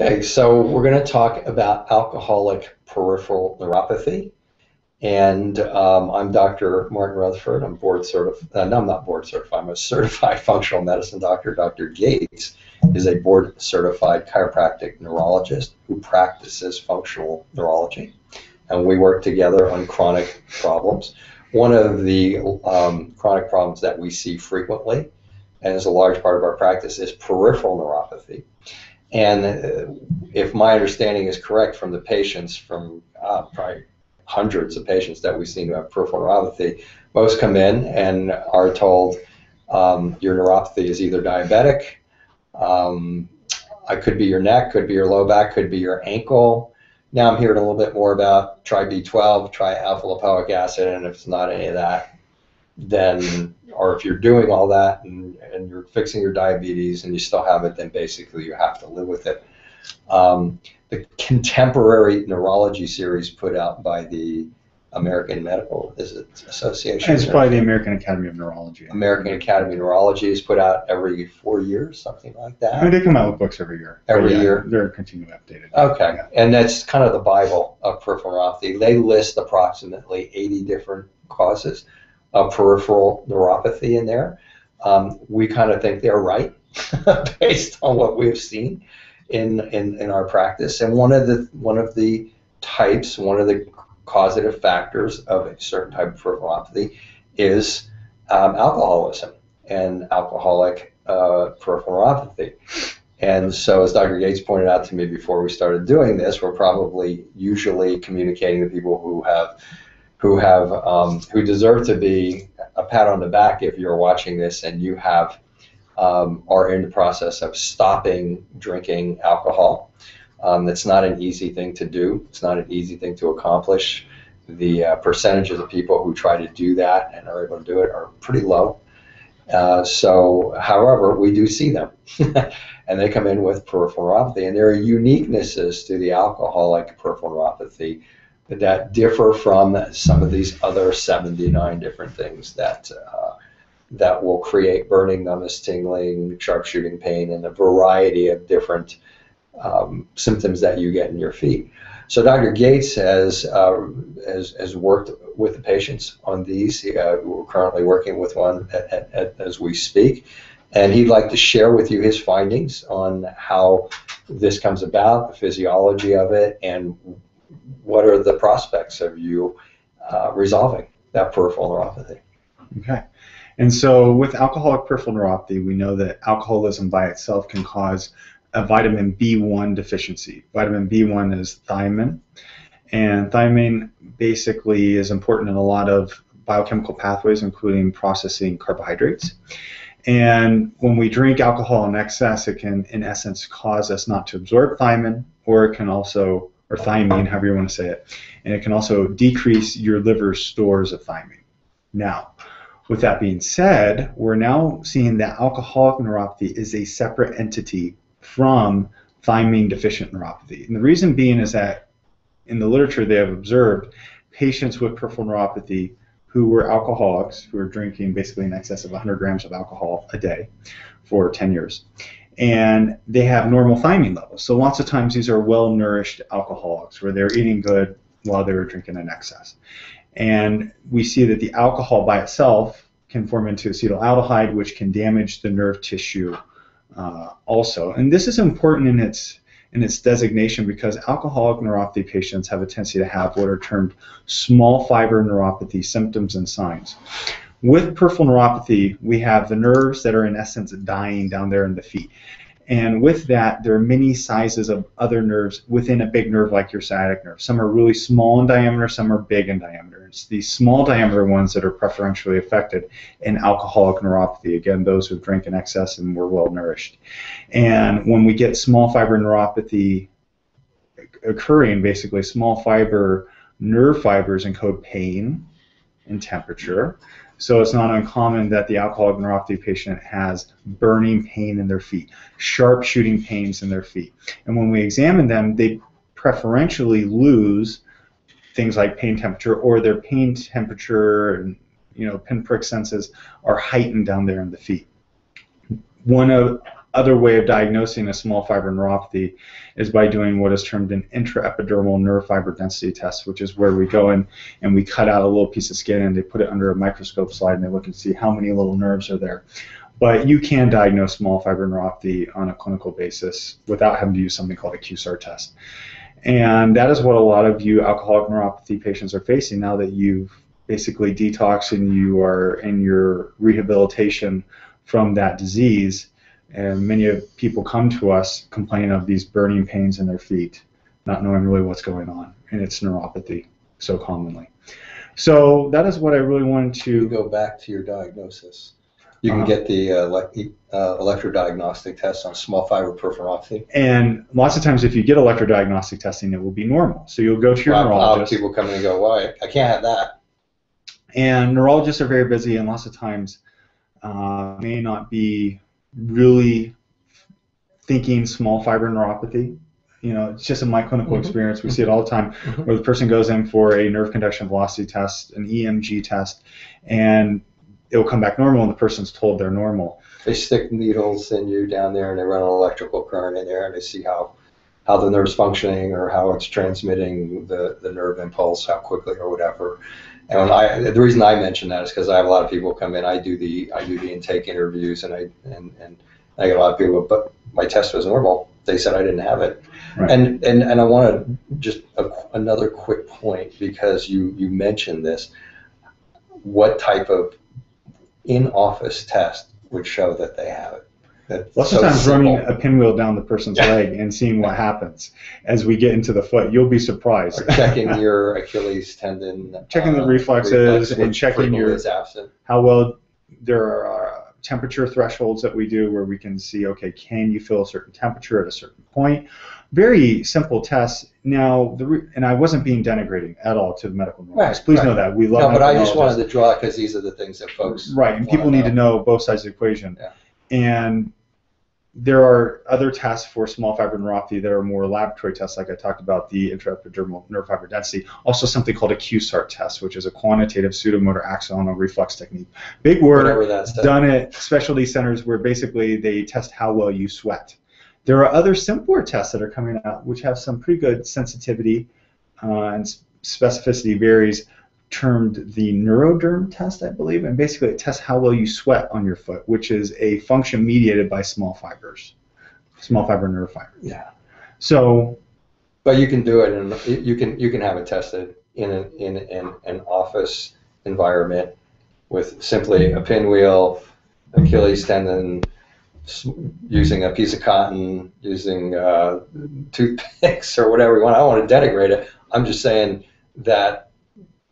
Okay, so we're going to talk about alcoholic peripheral neuropathy. And um, I'm Dr. Martin Rutherford. I'm board certified. Uh, no, I'm not board certified. I'm a certified functional medicine doctor. Dr. Gates is a board certified chiropractic neurologist who practices functional neurology. And we work together on chronic problems. One of the um, chronic problems that we see frequently, and is a large part of our practice, is peripheral neuropathy. And uh, if my understanding is correct from the patients, from uh, probably hundreds of patients that we've seen who have peripheral neuropathy, most come in and are told um, your neuropathy is either diabetic, um, could be your neck, could be your low back, could be your ankle. Now I'm hearing a little bit more about try B12, try alpha lipoic acid, and if it's not any of that, then or if you're doing all that and, and you're fixing your diabetes and you still have it, then basically you have to live with it. Um, the contemporary neurology series put out by the American Medical is it Association? It's probably the American Academy of Neurology. American Academy of Neurology is put out every four years, something like that. I mean, they come out with books every year. Every yeah, year? They're continually updated. Okay, Yeah. and that's kind of the Bible of peripheral neuropathy. They list approximately 80 different causes of peripheral neuropathy in there. Um, we kind of think they're right based on what we've seen in, in, in our practice. And one of the one of the types, one of the causative factors of a certain type of peripheral neuropathy is um, alcoholism and alcoholic uh, peripheral neuropathy. And so, as Dr. Gates pointed out to me before we started doing this, we're probably usually communicating to people who have who have um, who deserve to be a pat on the back if you're watching this and you have um, are in the process of stopping drinking alcohol. Um, that's not an easy thing to do. It's not an easy thing to accomplish. The uh, percentages of people who try to do that and are able to do it are pretty low. Uh, so, however, we do see them, and they come in with peripheral neuropathy, and there are uniquenesses to the alcoholic peripheral neuropathy that differ from some of these other 79 different things that uh, that will create burning, numbness, tingling, sharp shooting pain, and a variety of different um, symptoms that you get in your feet. So Dr. Gates has, uh, has, has worked with the patients on these. Uh, we're currently working with one at, at, at, as we speak, and he'd like to share with you his findings on how this comes about, the physiology of it, and what are the prospects of you uh, resolving that peripheral neuropathy. Okay. And so, with alcoholic peripheral neuropathy, we know that alcoholism by itself can cause a vitamin B1 deficiency. Vitamin B1 is thiamine, and thiamine basically is important in a lot of biochemical pathways, including processing carbohydrates. And when we drink alcohol in excess, it can, in essence, cause us not to absorb thiamine, or it can also, or thiamine, however you want to say it, and it can also decrease your liver's stores of thiamine. Now, with that being said, we're now seeing that alcoholic neuropathy is a separate entity from thiamine deficient neuropathy. And the reason being is that in the literature they have observed patients with peripheral neuropathy who were alcoholics, who were drinking basically in excess of 100 grams of alcohol a day for 10 years, and they have normal thiamine levels. So lots of times these are well nourished alcoholics where they're eating good while they're drinking in excess. And we see that the alcohol by itself can form into acetaldehyde, which can damage the nerve tissue uh, also. And this is important in its in its designation because alcoholic neuropathy patients have a tendency to have what are termed small fiber neuropathy symptoms and signs. With peripheral neuropathy, we have the nerves that are in essence dying down there in the feet. And with that, there are many sizes of other nerves within a big nerve like your sciatic nerve. Some are really small in diameter, some are big in diameter. It's these small diameter ones that are preferentially affected in alcoholic neuropathy. Again, those who drink in excess and were well nourished. And when we get small fiber neuropathy occurring, basically small fiber nerve fibers encode pain and temperature. So it's not uncommon that the alcoholic neuropathy patient has burning pain in their feet, sharp shooting pains in their feet. And when we examine them, they preferentially lose things like pain temperature or their pain temperature and you know pinprick senses are heightened down there in the feet. One of other way of diagnosing a small fiber neuropathy is by doing what is termed an intraepidermal nerve fiber density test, which is where we go in and we cut out a little piece of skin and they put it under a microscope slide and they look and see how many little nerves are there. But you can diagnose small fiber neuropathy on a clinical basis without having to use something called a QSART test. And that is what a lot of you alcoholic neuropathy patients are facing now that you've basically detoxed and you are in your rehabilitation from that disease and many people come to us complaining of these burning pains in their feet, not knowing really what's going on, and it's neuropathy so commonly. So that is what I really wanted to You go back to your diagnosis. You can Uh-huh. get the uh, elec- uh, electrodiagnostic test on small fiber peripheral. And lots of times, if you get electrodiagnostic testing, it will be normal. So you'll go to your wow, neurologist, people come in and go, "Why? I can't have that." and neurologists are very busy, and lots of times uh, may not be really thinking small fiber neuropathy. You know, it's just in my clinical Mhm. experience, we see it all the time, Mhm. where the person goes in for a nerve conduction velocity test, an EMG test, and it will come back normal, and the person's told they're normal. They stick needles in you down there, and they run an electrical current in there, and they see how how the nerve's functioning or how it's transmitting the, the nerve impulse, how quickly or whatever. And I, the reason I mention that is because I have a lot of people come in. I do the I do the intake interviews, and I and, and I get a lot of people. But my test was normal. They said I didn't have it. Right. And and and I want to just a, another quick point because you you mentioned this. What type of in-office test would show that they have it? That's Lots so of times simple. running a pinwheel down the person's leg and seeing what happens as we get into the foot, you'll be surprised. Or checking your Achilles tendon, Checking the uh, reflexes reflex, and checking your-. How well there are uh, temperature thresholds that we do where we can see, okay, can you feel a certain temperature at a certain point? Very simple tests. Now, the re- and I wasn't being denigrating at all to the medical neurologists. Right, Please right. know that we love. No, but I just wanted to draw because these are the things that folks. Right, and people wanna need to know both sides of the equation. Yeah. And there are other tests for small fiber neuropathy that are more laboratory tests, like I talked about the intraepidermal nerve fiber density. Also, something called a QSART test, which is a quantitative sudomotor axonal reflex technique. Big word, that's done at specialty centers where basically they test how well you sweat. There are other simpler tests that are coming out which have some pretty good sensitivity uh, and specificity varies, termed the neuroderm test, I believe, and basically it tests how well you sweat on your foot, which is a function mediated by small fibers, small fiber nerve fiber. Yeah. So But you can do it, and you can you can have it tested in an in, in an office environment with simply a pinwheel, Achilles tendon, using a piece of cotton, using uh, toothpicks or whatever you want. I don't want to denigrate it. I'm just saying that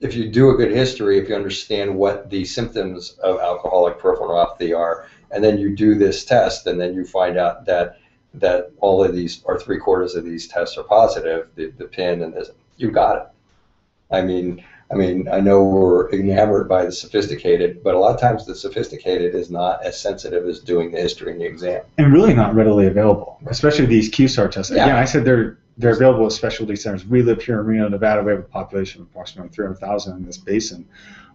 if you do a good history, if you understand what the symptoms of alcoholic peripheral neuropathy are, and then you do this test, and then you find out that that all of these or three quarters of these tests are positive, the, the pin and this, you got it. I mean, I mean, I know we're enamored by the sophisticated, but a lot of times the sophisticated is not as sensitive as doing the history and the exam. and really not readily available, especially these QSART tests. Yeah. Again, I said they're they're available at specialty centers. We live here in Reno, Nevada. We have a population of approximately 300,000 in this basin,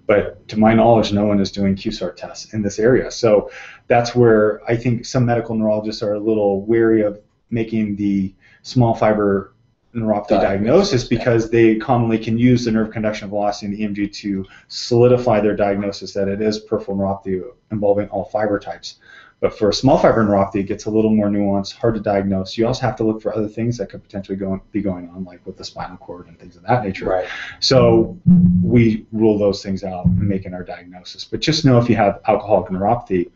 but to my knowledge, no one is doing QSART tests in this area. So that's where I think some medical neurologists are a little wary of making the small fiber neuropathy Diagnosis, diagnosis because they commonly can use the nerve conduction velocity and the EMG to solidify their diagnosis that it is peripheral neuropathy involving all fiber types. But for a small fiber neuropathy, it gets a little more nuanced, hard to diagnose. You also have to look for other things that could potentially go, be going on, like with the spinal cord and things of that nature. Right. So we rule those things out in making our diagnosis. But just know if you have alcoholic neuropathy,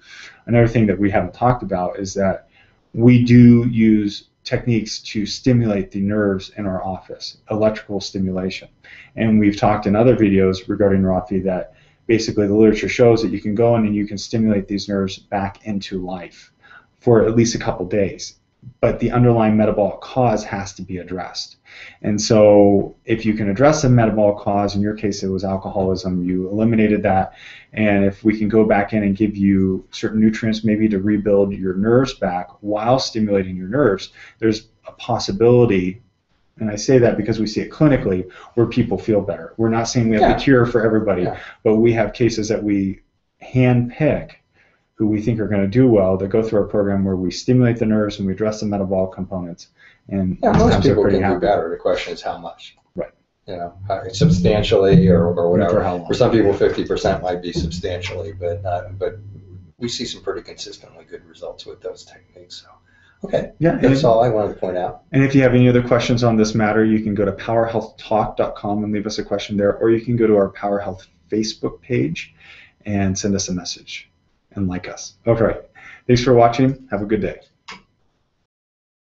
another thing that we haven't talked about is that we do use techniques to stimulate the nerves in our office, electrical stimulation. And we've talked in other videos regarding neuropathy that basically the literature shows that you can go in and you can stimulate these nerves back into life for at least a couple days. But the underlying metabolic cause has to be addressed. And so, if you can address the metabolic cause, in your case it was alcoholism, you eliminated that. And if we can go back in and give you certain nutrients, maybe to rebuild your nerves back while stimulating your nerves, there's a possibility. And I say that because we see it clinically where people feel better. We're not saying we have Yeah. the cure for everybody, Yeah. but we have cases that we hand pick who we think are going to do well that go through our program where we stimulate the nerves and we address the metabolic components. And Yeah, most people can do happy. better. The question is how much. Right. You know, substantially or, or For whatever. how long? For some people, fifty percent might be substantially, but not, but we see some pretty consistently good results with those techniques. So, okay, Yeah, that's all I wanted to point out. and if you have any other questions on this matter, you can go to powerhealthtalk.com and leave us a question there, or you can go to our Power Health Facebook page and send us a message and like us. Okay. Thanks for watching. Have a good day.